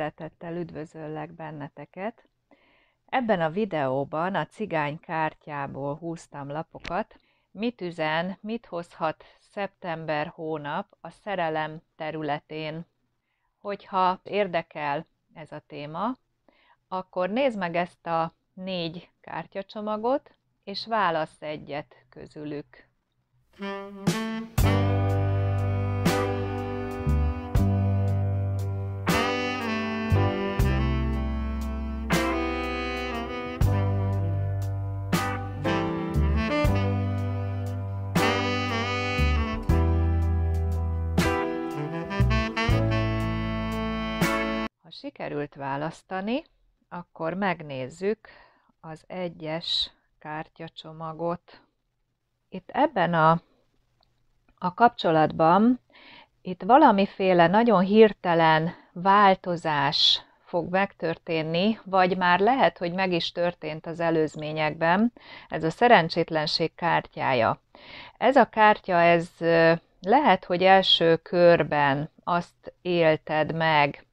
szeretettel üdvözöllek benneteket. Ebben a videóban a cigány kártyából húztam lapokat. Mit üzen, mit hozhat szeptember hónap a szerelem területén? Hogyha érdekel ez a téma, akkor nézd meg ezt a négy kártyacsomagot, és válasz egyet közülük. Ha sikerült választani, akkor megnézzük az egyes kártyacsomagot. Itt ebben a, a kapcsolatban itt valamiféle nagyon hirtelen változás fog megtörténni, vagy már lehet, hogy meg is történt az előzményekben, ez a szerencsétlenség kártyája. Ez a kártya, ez lehet, hogy első körben azt élted meg,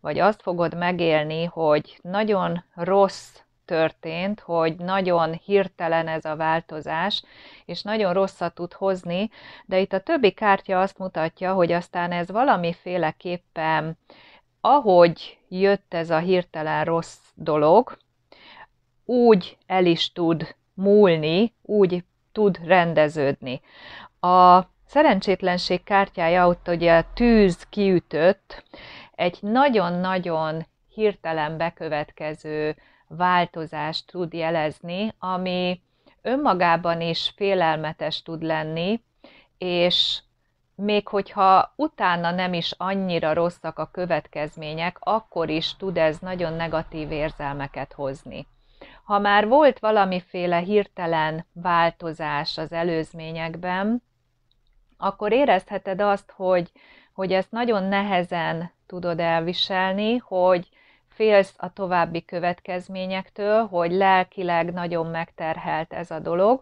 vagy azt fogod megélni, hogy nagyon rossz történt, hogy nagyon hirtelen ez a változás, és nagyon rosszat tud hozni, de itt a többi kártya azt mutatja, hogy aztán ez valamiféleképpen, ahogy jött ez a hirtelen rossz dolog, úgy el is tud múlni, úgy tud rendeződni. A szerencsétlenség kártyája ott ugye tűz kiütött, egy nagyon-nagyon hirtelen bekövetkező változást tud jelezni, ami önmagában is félelmetes tud lenni, és még hogyha utána nem is annyira rosszak a következmények, akkor is tud ez nagyon negatív érzelmeket hozni. Ha már volt valamiféle hirtelen változás az előzményekben, akkor érezheted azt, hogy, hogy ezt nagyon nehezen tudod elviselni, hogy félsz a további következményektől, hogy lelkileg nagyon megterhelt ez a dolog,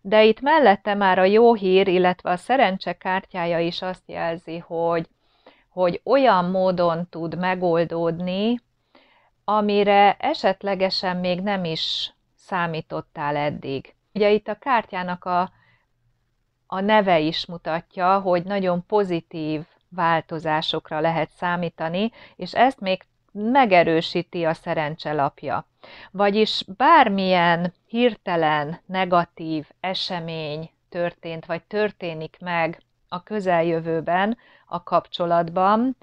de itt mellette már a jó hír, illetve a szerencse kártyája is azt jelzi, hogy, hogy olyan módon tud megoldódni, amire esetlegesen még nem is számítottál eddig. Ugye itt a kártyának a, a neve is mutatja, hogy nagyon pozitív változásokra lehet számítani, és ezt még megerősíti a szerencselapja. Vagyis bármilyen hirtelen negatív esemény történt, vagy történik meg a közeljövőben a kapcsolatban,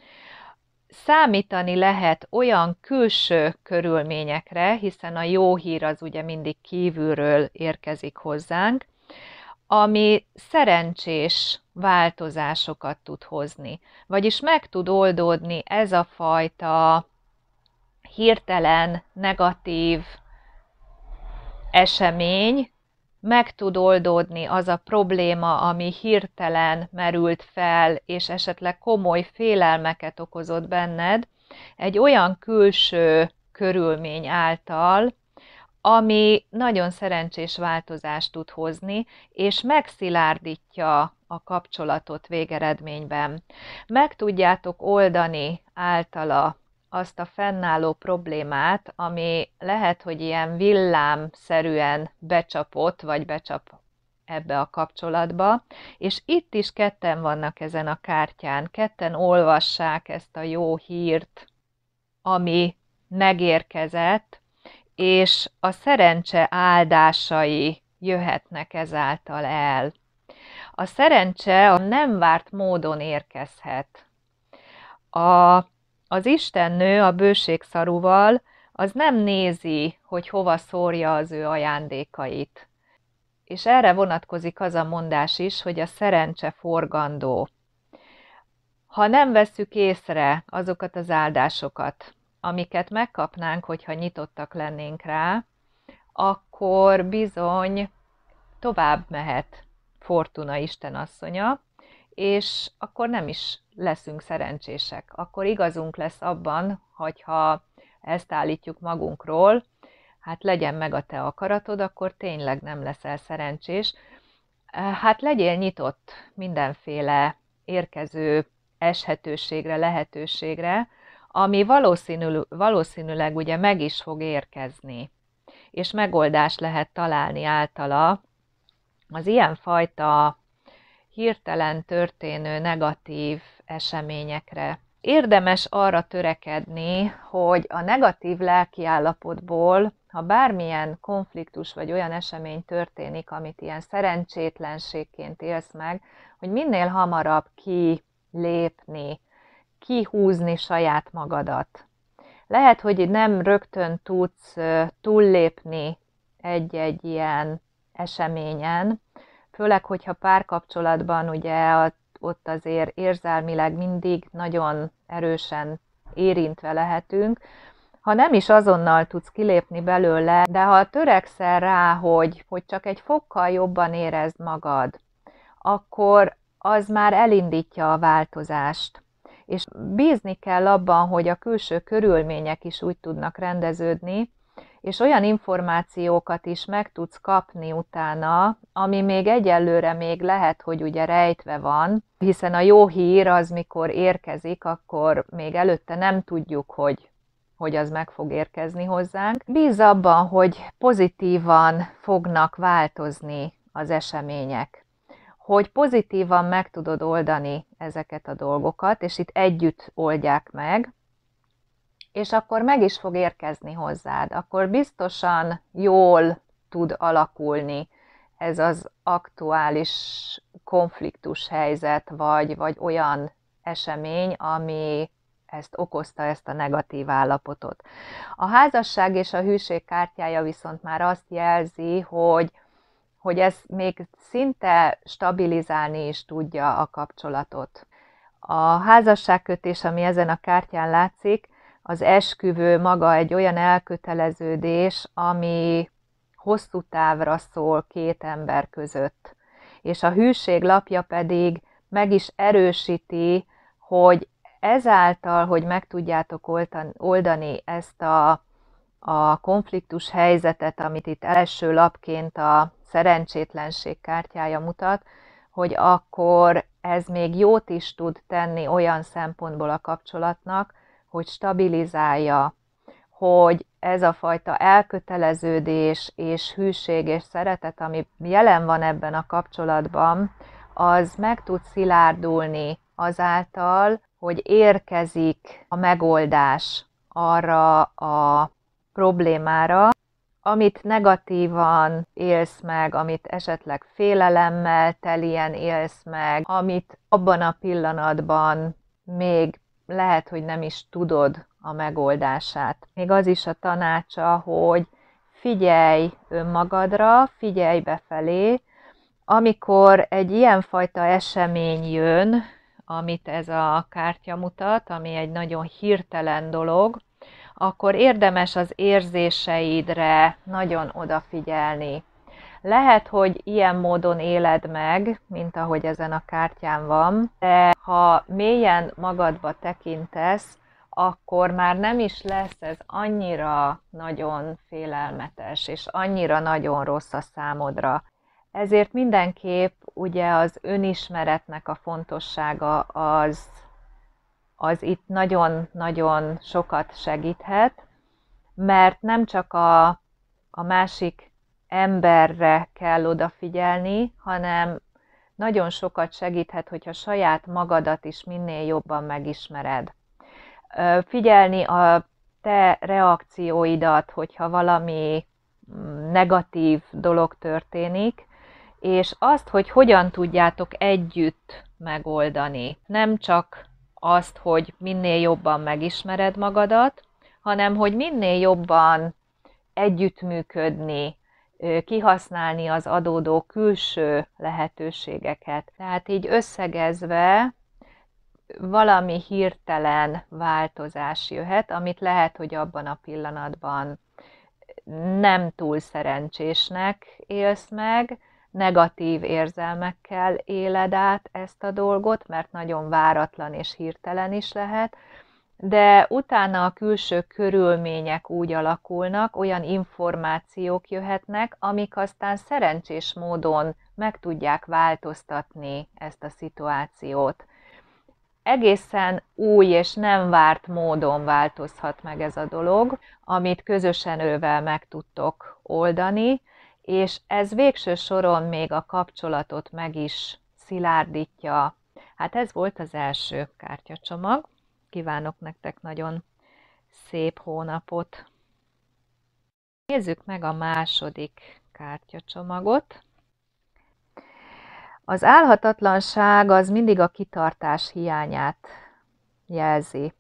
számítani lehet olyan külső körülményekre, hiszen a jó hír az ugye mindig kívülről érkezik hozzánk, ami szerencsés változásokat tud hozni. Vagyis meg tud oldódni ez a fajta hirtelen negatív esemény, meg tud oldódni az a probléma, ami hirtelen merült fel, és esetleg komoly félelmeket okozott benned, egy olyan külső körülmény által, ami nagyon szerencsés változást tud hozni, és megszilárdítja a kapcsolatot végeredményben. Meg tudjátok oldani általa azt a fennálló problémát, ami lehet, hogy ilyen villámszerűen becsapott, vagy becsap ebbe a kapcsolatba, és itt is ketten vannak ezen a kártyán, ketten olvassák ezt a jó hírt, ami megérkezett, és a szerencse áldásai jöhetnek ezáltal el. A szerencse a nem várt módon érkezhet. A, az Istennő a bőségszarúval az nem nézi, hogy hova szórja az ő ajándékait. És erre vonatkozik az a mondás is, hogy a szerencse forgandó. Ha nem vesszük észre azokat az áldásokat, amiket megkapnánk, hogyha nyitottak lennénk rá, akkor bizony tovább mehet Fortuna Isten asszonya, és akkor nem is leszünk szerencsések. Akkor igazunk lesz abban, hogyha ezt állítjuk magunkról, hát legyen meg a te akaratod, akkor tényleg nem leszel szerencsés. Hát legyél nyitott mindenféle érkező eshetőségre, lehetőségre, ami valószínű, valószínűleg ugye meg is fog érkezni, és megoldást lehet találni általa az ilyenfajta hirtelen történő negatív eseményekre. Érdemes arra törekedni, hogy a negatív lelkiállapotból, ha bármilyen konfliktus vagy olyan esemény történik, amit ilyen szerencsétlenségként élsz meg, hogy minél hamarabb kilépni, kihúzni saját magadat. Lehet, hogy nem rögtön tudsz túllépni egy-egy ilyen eseményen, főleg, hogyha párkapcsolatban ugye ott azért érzelmileg mindig nagyon erősen érintve lehetünk, ha nem is azonnal tudsz kilépni belőle, de ha törekszel rá, hogy, hogy csak egy fokkal jobban érezd magad, akkor az már elindítja a változást. És bízni kell abban, hogy a külső körülmények is úgy tudnak rendeződni, és olyan információkat is meg tudsz kapni utána, ami még egyelőre még lehet, hogy ugye rejtve van, hiszen a jó hír az, mikor érkezik, akkor még előtte nem tudjuk, hogy hogy az meg fog érkezni hozzánk. Bíz abban, hogy pozitívan fognak változni az események, hogy pozitívan meg tudod oldani ezeket a dolgokat, és itt együtt oldják meg, és akkor meg is fog érkezni hozzád, akkor biztosan jól tud alakulni ez az aktuális konfliktus helyzet, vagy, vagy olyan esemény, ami ezt okozta, ezt a negatív állapotot. A házasság és a hűség kártyája viszont már azt jelzi, hogy, hogy ez még szinte stabilizálni is tudja a kapcsolatot. A házasságkötés, ami ezen a kártyán látszik, az esküvő maga egy olyan elköteleződés, ami hosszú távra szól két ember között. És a hűség lapja pedig meg is erősíti, hogy ezáltal, hogy meg tudjátok oldani ezt a, a konfliktus helyzetet, amit itt első lapként a szerencsétlenség kártyája mutat, hogy akkor ez még jót is tud tenni olyan szempontból a kapcsolatnak, hogy stabilizálja, hogy ez a fajta elköteleződés és hűség és szeretet, ami jelen van ebben a kapcsolatban, az meg tud szilárdulni azáltal, hogy érkezik a megoldás arra a problémára, amit negatívan élsz meg, amit esetleg félelemmel telien élsz meg, amit abban a pillanatban még lehet, hogy nem is tudod a megoldását. Még az is a tanácsa, hogy figyelj önmagadra, figyelj befelé, amikor egy ilyenfajta esemény jön, amit ez a kártya mutat, ami egy nagyon hirtelen dolog, akkor érdemes az érzéseidre nagyon odafigyelni. Lehet, hogy ilyen módon éled meg, mint ahogy ezen a kártyán van, de ha mélyen magadba tekintesz, akkor már nem is lesz ez annyira nagyon félelmetes, és annyira nagyon rossz a számodra. Ezért mindenképp ugye az önismeretnek a fontossága az, az itt nagyon-nagyon sokat segíthet, mert nem csak a, a másik emberre kell odafigyelni, hanem nagyon sokat segíthet, hogyha saját magadat is minél jobban megismered. Figyelni a te reakcióidat, hogyha valami mm, negatív dolog történik, és azt, hogy hogyan tudjátok együtt megoldani. Nem csak azt, hogy minél jobban megismered magadat, hanem hogy minél jobban együttműködni, kihasználni az adódó külső lehetőségeket. Tehát így összegezve valami hirtelen változás jöhet, amit lehet, hogy abban a pillanatban nem túl szerencsésnek élsz meg, negatív érzelmekkel éled át ezt a dolgot, mert nagyon váratlan és hirtelen is lehet, de utána a külső körülmények úgy alakulnak, olyan információk jöhetnek, amik aztán szerencsés módon meg tudják változtatni ezt a szituációt. egészen új és nem várt módon változhat meg ez a dolog, amit közösen ővel meg tudtok oldani, és ez végső soron még a kapcsolatot meg is szilárdítja. Hát ez volt az első kártyacsomag. Kívánok nektek nagyon szép hónapot! Nézzük meg a második kártyacsomagot. Az álhatatlanság az mindig a kitartás hiányát jelzi.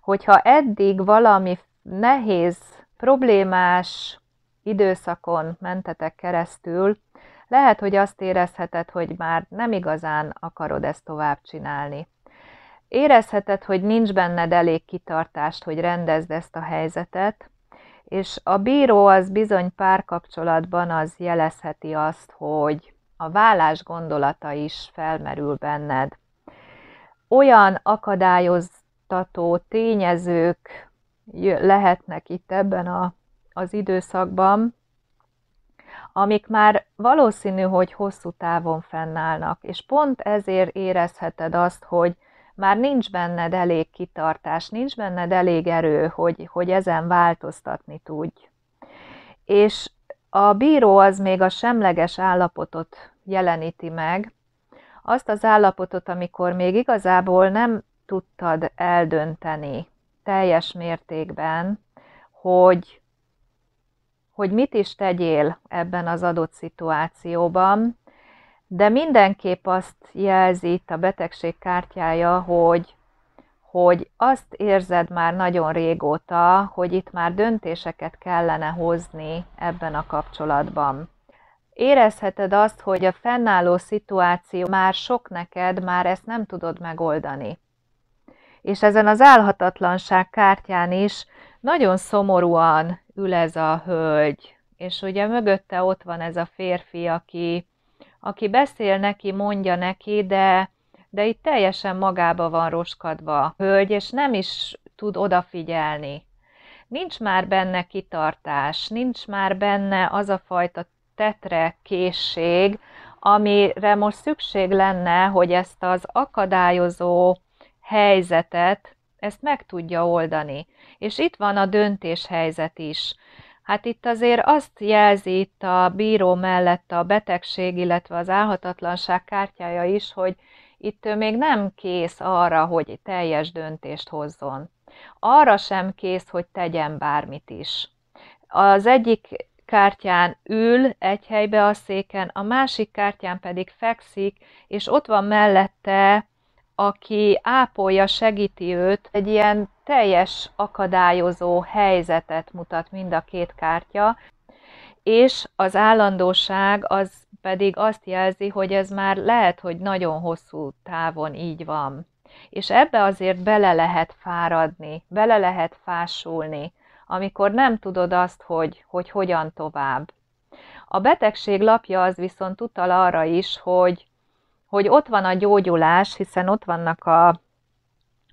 Hogyha eddig valami nehéz, problémás időszakon mentetek keresztül, lehet, hogy azt érezheted, hogy már nem igazán akarod ezt tovább csinálni. Érezheted, hogy nincs benned elég kitartást, hogy rendezd ezt a helyzetet, és a bíró az bizony párkapcsolatban az jelezheti azt, hogy a vállás gondolata is felmerül benned. Olyan akadályoztató tényezők lehetnek itt ebben a, az időszakban, amik már valószínű, hogy hosszú távon fennállnak, és pont ezért érezheted azt, hogy már nincs benned elég kitartás, nincs benned elég erő, hogy, hogy ezen változtatni tudj. És a bíró az még a semleges állapotot jeleníti meg, azt az állapotot, amikor még igazából nem tudtad eldönteni teljes mértékben, hogy, hogy mit is tegyél ebben az adott szituációban, de mindenképp azt jelzi itt a betegség kártyája, hogy, hogy azt érzed már nagyon régóta, hogy itt már döntéseket kellene hozni ebben a kapcsolatban. Érezheted azt, hogy a fennálló szituáció már sok neked, már ezt nem tudod megoldani. És ezen az álhatatlanság kártyán is nagyon szomorúan ül ez a hölgy, és ugye mögötte ott van ez a férfi, aki, aki beszél neki, mondja neki, de, de itt teljesen magába van roskadva a hölgy, és nem is tud odafigyelni. Nincs már benne kitartás, nincs már benne az a fajta tetre készség, amire most szükség lenne, hogy ezt az akadályozó helyzetet, ezt meg tudja oldani. És itt van a döntéshelyzet is. Hát itt azért azt jelzi itt a bíró mellett a betegség, illetve az álhatatlanság kártyája is, hogy itt ő még nem kész arra, hogy teljes döntést hozzon. Arra sem kész, hogy tegyen bármit is. Az egyik kártyán ül egy helybe a széken, a másik kártyán pedig fekszik, és ott van mellette, aki ápolja, segíti őt, egy ilyen teljes akadályozó helyzetet mutat mind a két kártya, és az állandóság az pedig azt jelzi, hogy ez már lehet, hogy nagyon hosszú távon így van. És ebbe azért bele lehet fáradni, bele lehet fásulni, amikor nem tudod azt, hogy, hogy hogyan tovább. A betegség lapja az viszont utal arra is, hogy, hogy ott van a gyógyulás, hiszen ott vannak a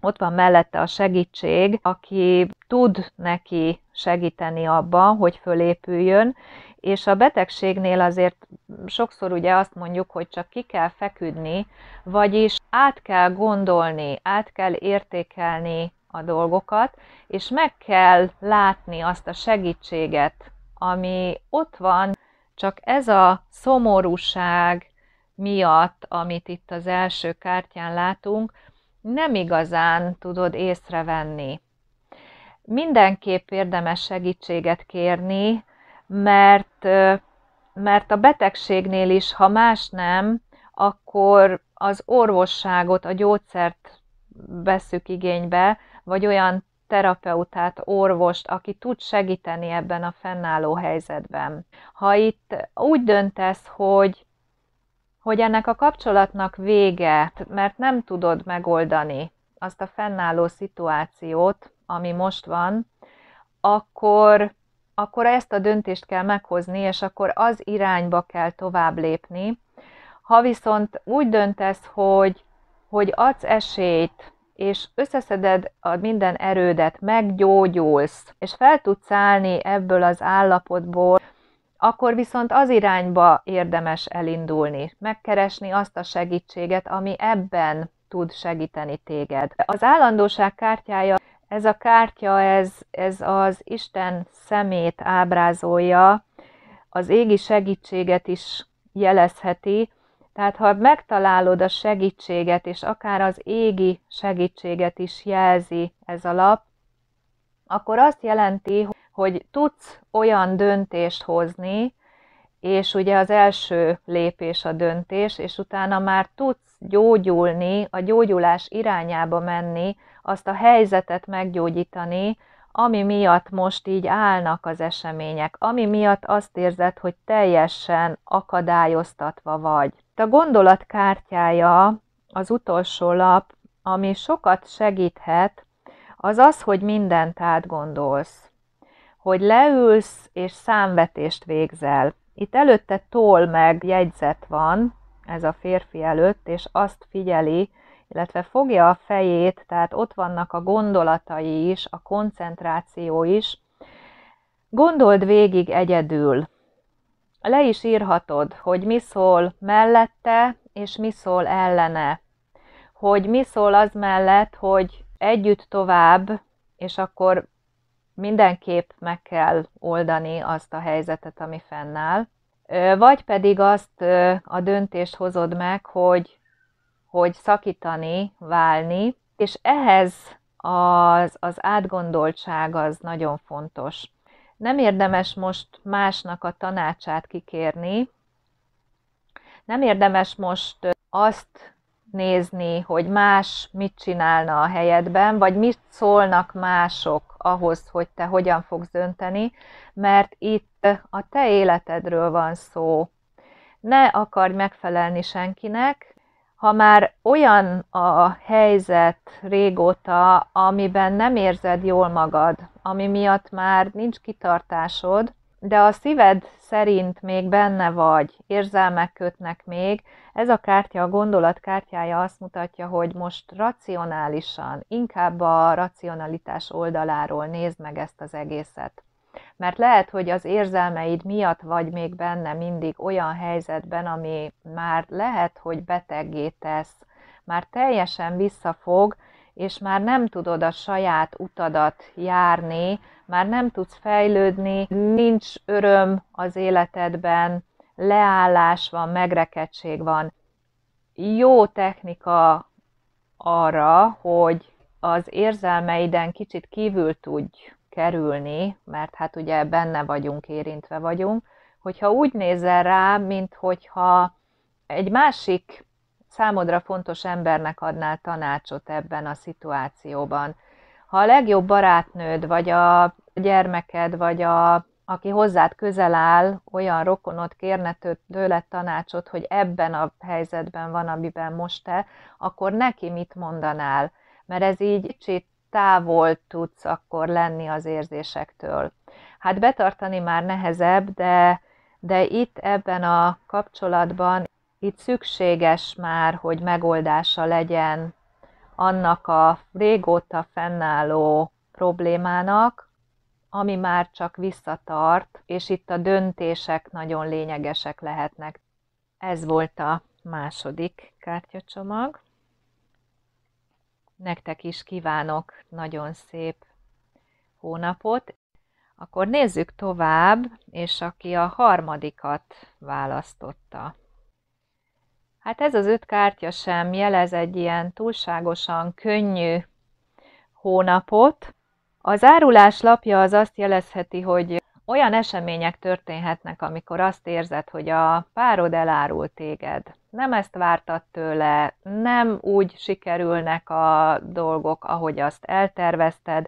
ott van mellette a segítség, aki tud neki segíteni abban, hogy fölépüljön, és a betegségnél azért sokszor ugye azt mondjuk, hogy csak ki kell feküdni, vagyis át kell gondolni, át kell értékelni a dolgokat, és meg kell látni azt a segítséget, ami ott van, csak ez a szomorúság miatt, amit itt az első kártyán látunk, nem igazán tudod észrevenni. Mindenképp érdemes segítséget kérni, mert, mert a betegségnél is, ha más nem, akkor az orvosságot, a gyógyszert veszük igénybe, vagy olyan terapeutát, orvost, aki tud segíteni ebben a fennálló helyzetben. Ha itt úgy döntesz, hogy, hogy ennek a kapcsolatnak vége, mert nem tudod megoldani azt a fennálló szituációt, ami most van, akkor, akkor ezt a döntést kell meghozni, és akkor az irányba kell tovább lépni. Ha viszont úgy döntesz, hogy, hogy adsz esélyt és összeszeded a minden erődet, meggyógyulsz, és fel tudsz állni ebből az állapotból, akkor viszont az irányba érdemes elindulni, megkeresni azt a segítséget, ami ebben tud segíteni téged. Az állandóság kártyája, ez a kártya, ez, ez az Isten szemét ábrázolja, az égi segítséget is jelezheti, tehát ha megtalálod a segítséget, és akár az égi segítséget is jelzi ez a lap, akkor azt jelenti, hogy tudsz olyan döntést hozni, és ugye az első lépés a döntés, és utána már tudsz gyógyulni, a gyógyulás irányába menni, azt a helyzetet meggyógyítani, ami miatt most így állnak az események, ami miatt azt érzed, hogy teljesen akadályoztatva vagy. A gondolat kártyája, az utolsó lap, ami sokat segíthet, az az, hogy mindent átgondolsz. Hogy leülsz és számvetést végzel. Itt előtte toll meg jegyzet van, ez a férfi előtt, és azt figyeli, illetve fogja a fejét, tehát ott vannak a gondolatai is, a koncentráció is. Gondold végig egyedül. Le is írhatod, hogy mi szól mellette, és mi szól ellene. Hogy mi szól az mellett, hogy együtt tovább, és akkor mindenképp meg kell oldani azt a helyzetet, ami fennáll. Vagy pedig azt a döntést hozod meg, hogy hogy szakítani, válni, és ehhez az, az átgondoltság az nagyon fontos. Nem érdemes most másnak a tanácsát kikérni, nem érdemes most azt nézni, hogy más mit csinálna a helyedben, vagy mit szólnak mások ahhoz, hogy te hogyan fogsz dönteni, mert itt a te életedről van szó. Ne akarj megfelelni senkinek, ha már olyan a helyzet régóta, amiben nem érzed jól magad, ami miatt már nincs kitartásod, de a szíved szerint még benne vagy, érzelmek kötnek még, ez a kártya, a gondolat kártyája azt mutatja, hogy most racionálisan, inkább a racionalitás oldaláról nézd meg ezt az egészet. Mert lehet, hogy az érzelmeid miatt vagy még benne mindig olyan helyzetben, ami már lehet, hogy beteggé tesz, már teljesen visszafog, és már nem tudod a saját utadat járni, már nem tudsz fejlődni, nincs öröm az életedben, leállás van, megrekedtség van. Jó technika arra, hogy az érzelmeiden kicsit kívül tudj kerülni, mert hát ugye benne vagyunk, érintve vagyunk, hogyha úgy nézel rá, mint hogyha egy másik számodra fontos embernek adnál tanácsot ebben a szituációban. Ha a legjobb barátnőd, vagy a gyermeked, vagy a, aki hozzád közel áll, olyan rokonot kérne tőled tanácsot, hogy ebben a helyzetben van, amiben most te, akkor neki mit mondanál? Mert ez így kicsit távol tudsz akkor lenni az érzésektől. Hát betartani már nehezebb, de, de itt ebben a kapcsolatban itt szükséges már, hogy megoldása legyen annak a régóta fennálló problémának, ami már csak visszatart, és itt a döntések nagyon lényegesek lehetnek. Ez volt a második kártyacsomag. Nektek is kívánok nagyon szép hónapot. Akkor nézzük tovább, és aki a harmadikat választotta. Hát ez az öt kártya sem jelez egy ilyen túlságosan könnyű hónapot. Az árulás lapja az azt jelezheti, hogy olyan események történhetnek, amikor azt érzed, hogy a párod elárul téged. Nem ezt vártad tőle, nem úgy sikerülnek a dolgok, ahogy azt eltervezted,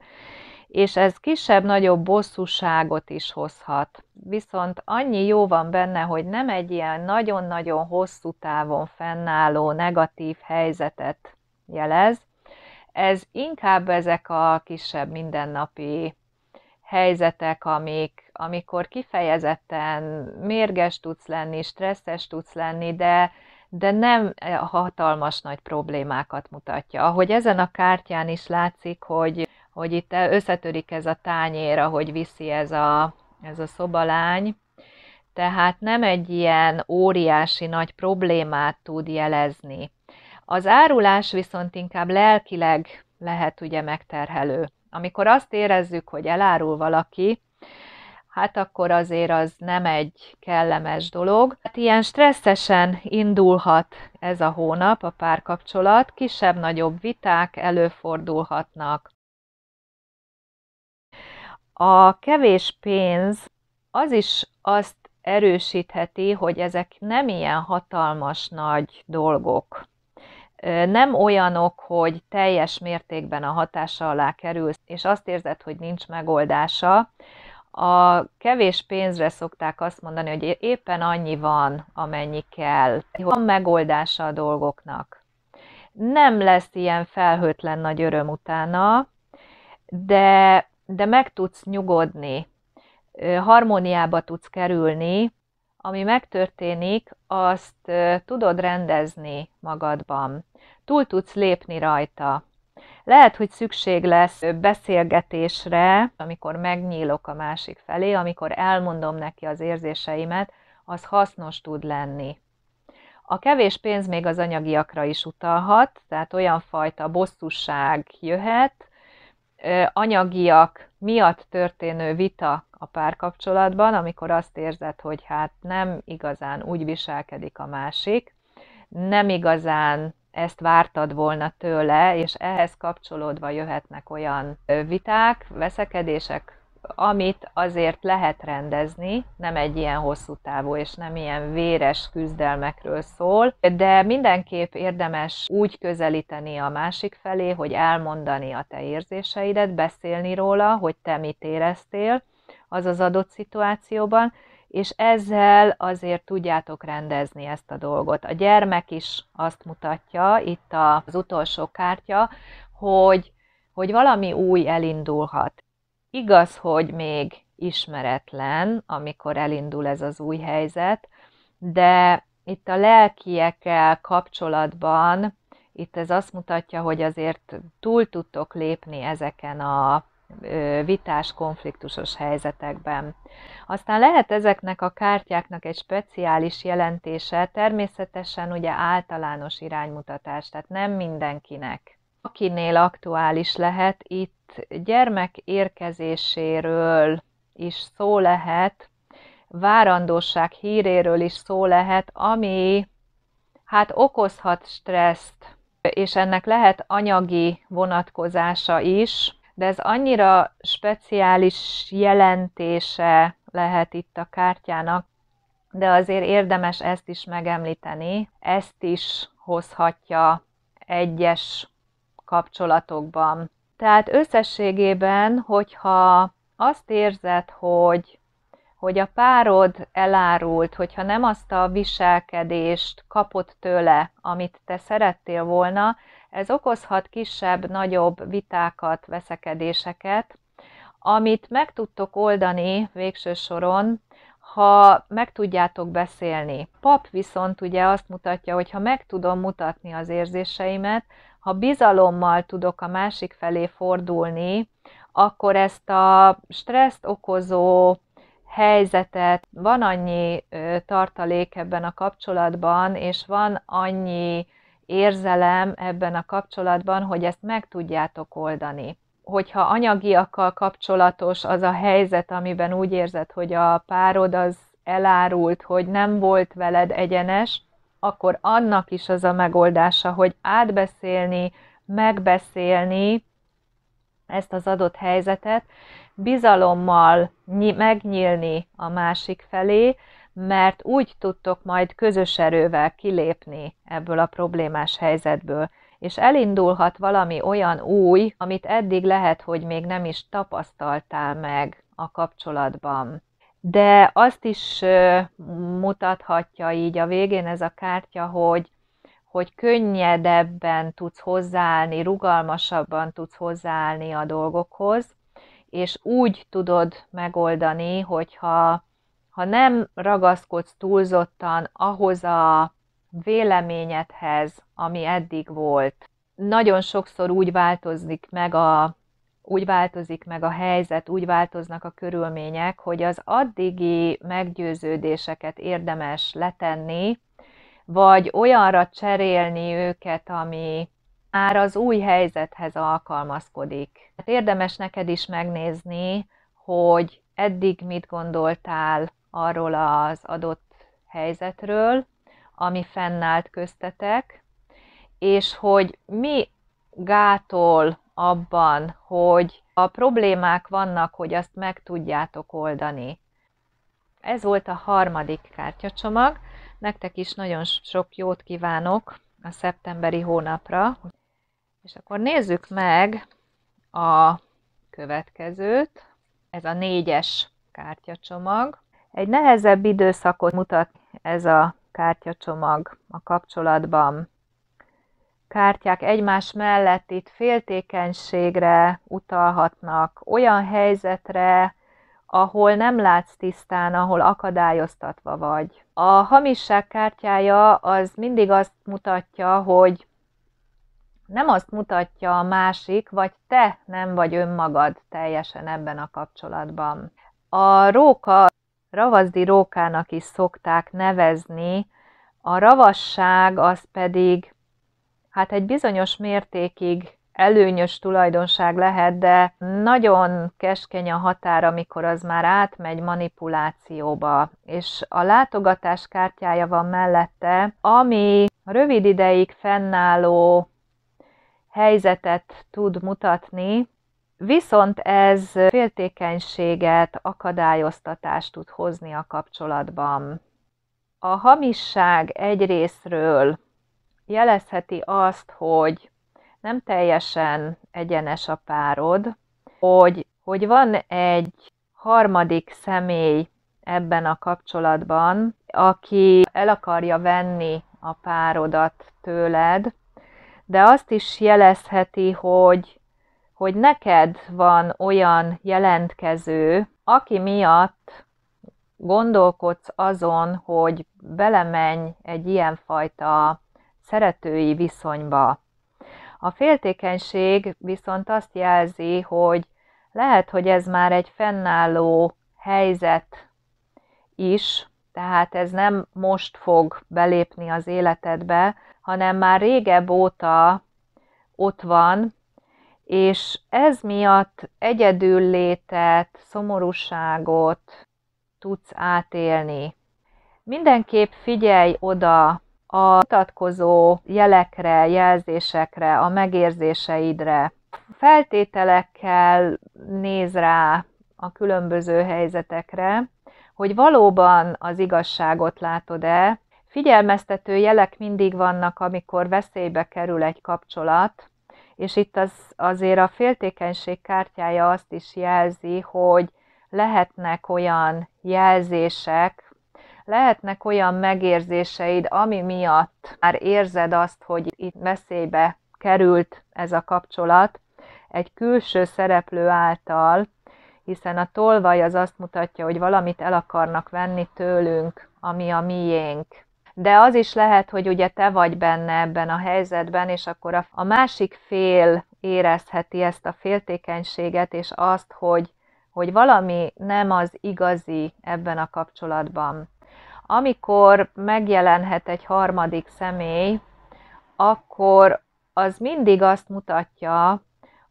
és ez kisebb-nagyobb bosszúságot is hozhat. Viszont annyi jó van benne, hogy nem egy ilyen nagyon-nagyon hosszú távon fennálló negatív helyzetet jelez, ez inkább ezek a kisebb mindennapi helyzetek, amik, amikor kifejezetten mérges tudsz lenni, stresszes tudsz lenni, de, de nem hatalmas nagy problémákat mutatja. Ahogy ezen a kártyán is látszik, hogy, hogy itt összetörik ez a tányér, ahogy viszi ez a, ez a szobalány, tehát nem egy ilyen óriási nagy problémát tud jelezni. Az árulás viszont inkább lelkileg lehet ugye megterhelő. Amikor azt érezzük, hogy elárul valaki, hát akkor azért az nem egy kellemes dolog. Hát ilyen stresszesen indulhat ez a hónap, a párkapcsolat, kisebb-nagyobb viták előfordulhatnak. A kevés pénz az is azt erősítheti, hogy ezek nem ilyen hatalmas nagy dolgok. Nem olyanok, hogy teljes mértékben a hatása alá kerülsz, és azt érzed, hogy nincs megoldása, a kevés pénzre szokták azt mondani, hogy éppen annyi van, amennyi kell. Van megoldása a dolgoknak. Nem lesz ilyen felhőtlen nagy öröm utána, de, de meg tudsz nyugodni, harmóniába tudsz kerülni, ami megtörténik, azt tudod rendezni magadban. Túl tudsz lépni rajta. Lehet, hogy szükség lesz beszélgetésre, amikor megnyílok a másik felé, amikor elmondom neki az érzéseimet, az hasznos tud lenni. A kevés pénz még az anyagiakra is utalhat, tehát olyan fajta bosszúság jöhet, anyagiak miatt történő vita a párkapcsolatban, amikor azt érzed, hogy hát nem igazán úgy viselkedik a másik, nem igazán ezt vártad volna tőle, és ehhez kapcsolódva jöhetnek olyan viták, veszekedések, amit azért lehet rendezni, nem egy ilyen hosszú távú és nem ilyen véres küzdelmekről szól, de mindenképp érdemes úgy közelíteni a másik felé, hogy elmondani a te érzéseidet, beszélni róla, hogy te mit éreztél az az adott szituációban, és ezzel azért tudjátok rendezni ezt a dolgot. A gyermek is azt mutatja, itt az utolsó kártya, hogy, hogy valami új elindulhat. Igaz, hogy még ismeretlen, amikor elindul ez az új helyzet, de itt a lelkiekkel kapcsolatban, itt ez azt mutatja, hogy azért túl tudtok lépni ezeken a vitás, konfliktusos helyzetekben. Aztán lehet ezeknek a kártyáknak egy speciális jelentése, természetesen ugye általános iránymutatás, tehát nem mindenkinek. Akinél aktuális lehet, itt gyermek érkezéséről is szó lehet, várandóság híréről is szó lehet, ami hát okozhat stresszt, és ennek lehet anyagi vonatkozása is, de ez annyira speciális jelentése lehet itt a kártyának, de azért érdemes ezt is megemlíteni, ezt is hozhatja egyes kapcsolatokban. Tehát összességében, hogyha azt érzed, hogy, hogy a párod elárult, hogyha nem azt a viselkedést kapott tőle, amit te szerettél volna, ez okozhat kisebb-nagyobb vitákat, veszekedéseket, amit meg tudtok oldani végső soron, ha meg tudjátok beszélni. Pap viszont ugye azt mutatja, hogy ha meg tudom mutatni az érzéseimet, ha bizalommal tudok a másik felé fordulni, akkor ezt a stresszt okozó helyzetet, van annyi tartalék ebben a kapcsolatban, és van annyi érzelem ebben a kapcsolatban, hogy ezt meg tudjátok oldani. Hogyha anyagiakkal kapcsolatos az a helyzet, amiben úgy érzed, hogy a párod az elárult, hogy nem volt veled egyenes, akkor annak is az a megoldása, hogy átbeszélni, megbeszélni ezt az adott helyzetet, bizalommal megnyílni a másik felé, mert úgy tudtok majd közös erővel kilépni ebből a problémás helyzetből, és elindulhat valami olyan új, amit eddig lehet, hogy még nem is tapasztaltál meg a kapcsolatban. De azt is mutathatja így a végén ez a kártya, hogy, hogy könnyedebben tudsz hozzáállni, rugalmasabban tudsz hozzáállni a dolgokhoz, és úgy tudod megoldani, hogyha ha nem ragaszkodsz túlzottan ahhoz a véleményedhez, ami eddig volt. Nagyon sokszor úgy változik meg a úgy változik meg a helyzet, úgy változnak a körülmények, hogy az addigi meggyőződéseket érdemes letenni, vagy olyanra cserélni őket, ami már az új helyzethez alkalmazkodik. Hát érdemes neked is megnézni, hogy eddig mit gondoltál arról az adott helyzetről, ami fennállt köztetek, és hogy mi gátol abban, hogy a problémák vannak, hogy azt meg tudjátok oldani. Ez volt a harmadik kártyacsomag. Nektek is nagyon sok jót kívánok a szeptemberi hónapra. És akkor nézzük meg a következőt. Ez a négyes kártyacsomag. Egy nehezebb időszakot mutat ez a kártyacsomag a kapcsolatban. Kártyák egymás mellett itt féltékenységre utalhatnak, olyan helyzetre, ahol nem látsz tisztán, ahol akadályoztatva vagy. A hamisság kártyája az mindig azt mutatja, hogy nem azt mutatja a másik, vagy te nem vagy önmagad teljesen ebben a kapcsolatban. A róka, ravazdi rókának is szokták nevezni, a ravasság az pedig hát egy bizonyos mértékig előnyös tulajdonság lehet, de nagyon keskeny a határ, amikor az már átmegy manipulációba, és a látogatás kártyája van mellette, ami rövid ideig fennálló helyzetet tud mutatni, viszont ez féltékenységet, akadályoztatást tud hozni a kapcsolatban. A hamisság egyrésztről jelezheti azt, hogy nem teljesen egyenes a párod, hogy, hogy van egy harmadik személy ebben a kapcsolatban, aki el akarja venni a párodat tőled, de azt is jelezheti, hogy, hogy neked van olyan jelentkező, aki miatt gondolkodsz azon, hogy belemenj egy ilyenfajta szeretői viszonyba. A féltékenység viszont azt jelzi, hogy lehet, hogy ez már egy fennálló helyzet is, tehát ez nem most fog belépni az életedbe, hanem már régebb óta ott van, és ez miatt egyedül létet, szomorúságot tudsz átélni. Mindenképp figyelj oda a mutatkozó jelekre, jelzésekre, a megérzéseidre. Feltételekkel néz rá a különböző helyzetekre, hogy valóban az igazságot látod-e. Figyelmeztető jelek mindig vannak, amikor veszélybe kerül egy kapcsolat, és itt az, azért a féltékenység kártyája azt is jelzi, hogy lehetnek olyan jelzések, lehetnek olyan megérzéseid, ami miatt már érzed azt, hogy itt veszélybe került ez a kapcsolat egy külső szereplő által, hiszen a tolvaj az azt mutatja, hogy valamit el akarnak venni tőlünk, ami a miénk. De az is lehet, hogy ugye te vagy benne ebben a helyzetben, és akkor a, másik fél érezheti ezt a féltékenységet, és azt, hogy, hogy valami nem az igazi ebben a kapcsolatban. Amikor megjelenhet egy harmadik személy, akkor az mindig azt mutatja,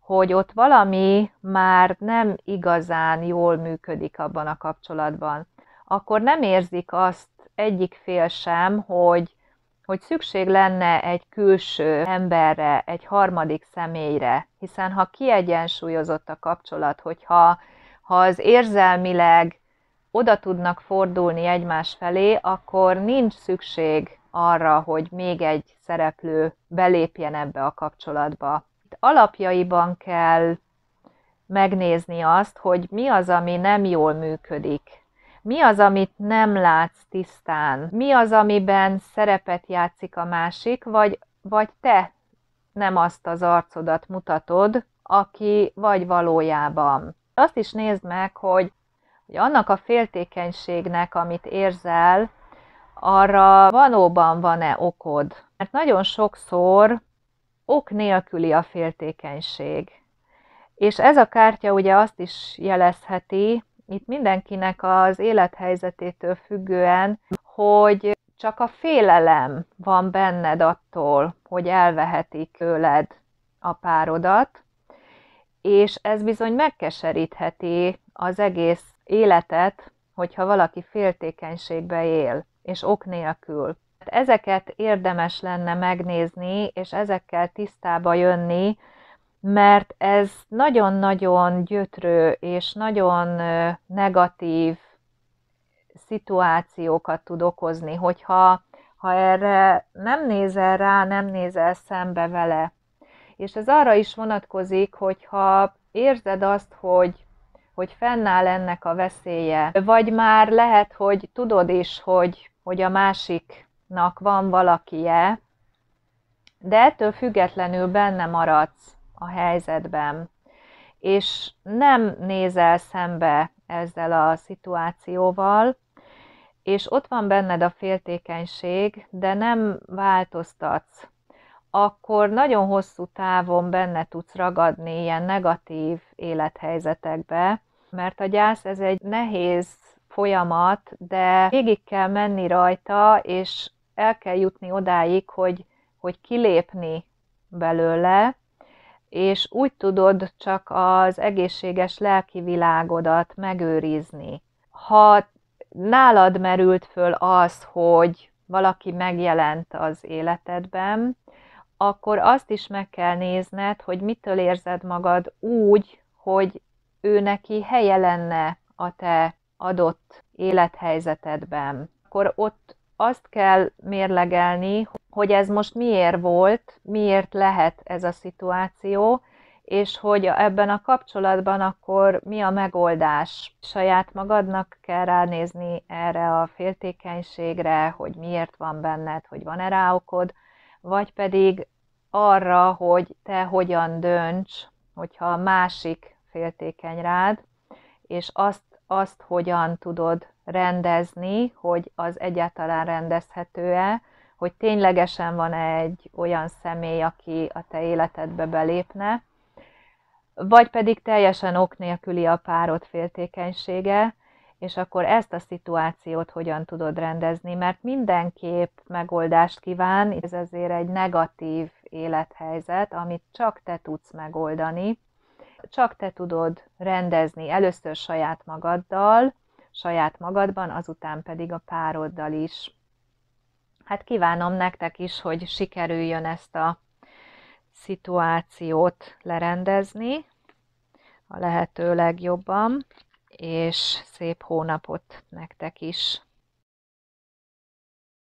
hogy ott valami már nem igazán jól működik abban a kapcsolatban. Akkor nem érzik azt egyik fél sem, hogy, hogy szükség lenne egy külső emberre, egy harmadik személyre, hiszen ha kiegyensúlyozott a kapcsolat, hogyha ha az érzelmileg oda tudnak fordulni egymás felé, akkor nincs szükség arra, hogy még egy szereplő belépjen ebbe a kapcsolatba. Alapjaiban kell megnézni azt, hogy mi az, ami nem jól működik. Mi az, amit nem látsz tisztán? Mi az, amiben szerepet játszik a másik, vagy, vagy te nem azt az arcodat mutatod, aki vagy valójában. Azt is nézd meg, hogy hogy annak a féltékenységnek, amit érzel, arra valóban van-e okod. Mert nagyon sokszor ok nélküli a féltékenység. És ez a kártya ugye azt is jelezheti, itt mindenkinek az élethelyzetétől függően, hogy csak a félelem van benned attól, hogy elvehetik tőled a párodat, és ez bizony megkeserítheti az egész életet, hogyha valaki féltékenységbe él, és ok nélkül. Ezeket érdemes lenne megnézni, és ezekkel tisztába jönni, mert ez nagyon-nagyon gyötrő és nagyon negatív szituációkat tud okozni, hogyha ha erre nem nézel rá, nem nézel szembe vele. És ez arra is vonatkozik, hogyha érzed azt, hogy, hogy fennáll ennek a veszélye, vagy már lehet, hogy tudod is, hogy, hogy a másiknak van valakije, de ettől függetlenül benne maradsz a helyzetben, és nem nézel szembe ezzel a szituációval, és ott van benned a féltékenység, de nem változtatsz, akkor nagyon hosszú távon benne tudsz ragadni ilyen negatív élethelyzetekbe, mert a gyász ez egy nehéz folyamat, de végig kell menni rajta, és el kell jutni odáig, hogy, hogy kilépni belőle, és úgy tudod csak az egészséges lelki világodat megőrizni. Ha nálad merült föl az, hogy valaki megjelent az életedben, akkor azt is meg kell nézned, hogy mitől érzed magad úgy, hogy ő neki helye lenne a te adott élethelyzetedben. Akkor ott azt kell mérlegelni, hogy ez most miért volt, miért lehet ez a szituáció, és hogy ebben a kapcsolatban akkor mi a megoldás. Saját magadnak kell ránézni erre a féltékenységre, hogy miért van benned, hogy van-e rá okod, vagy pedig arra, hogy te hogyan dönts, hogyha a másik féltékeny rád, és azt, azt hogyan tudod rendezni, hogy az egyáltalán rendezhető-e, hogy ténylegesen van egy olyan személy, aki a te életedbe belépne, vagy pedig teljesen ok nélküli a párod féltékenysége, és akkor ezt a szituációt hogyan tudod rendezni, mert mindenképp megoldást kíván, ez ezért egy negatív élethelyzet, amit csak te tudsz megoldani, csak te tudod rendezni először saját magaddal, saját magadban, azután pedig a pároddal is. Hát kívánom nektek is, hogy sikerüljön ezt a szituációt lerendezni a lehető legjobban, és szép hónapot nektek is!